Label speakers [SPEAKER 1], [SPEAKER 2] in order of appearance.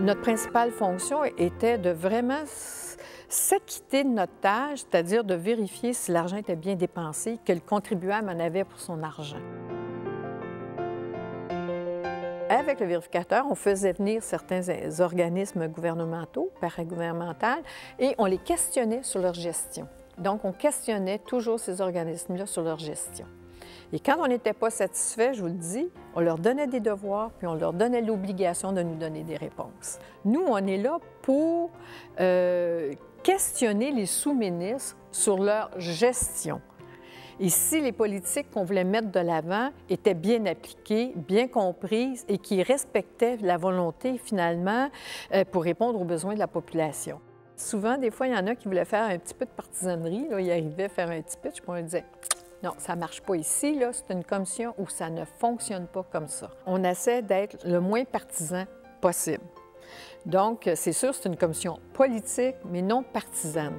[SPEAKER 1] Notre principale fonction était de vraiment s'acquitter de notre tâche, c'est-à-dire de vérifier si l'argent était bien dépensé, que le contribuable en avait pour son argent. Avec le vérificateur, on faisait venir certains organismes gouvernementaux, paragouvernementaux, et on les questionnait sur leur gestion. Donc, on questionnait toujours ces organismes-là sur leur gestion. Et quand on n'était pas satisfait, je vous le dis, on leur donnait des devoirs, puis on leur donnait l'obligation de nous donner des réponses. Nous, on est là pour euh, questionner les sous-ministres sur leur gestion. Et si les politiques qu'on voulait mettre de l'avant étaient bien appliquées, bien comprises et qui respectaient la volonté finalement euh, pour répondre aux besoins de la population. Souvent, des fois, il y en a qui voulaient faire un petit peu de partisanerie. Là, ils arrivaient à faire un petit pitch, puis on disait non, ça ne marche pas ici. C'est une commission où ça ne fonctionne pas comme ça. On essaie d'être le moins partisan possible. Donc, c'est sûr, c'est une commission politique, mais non partisane.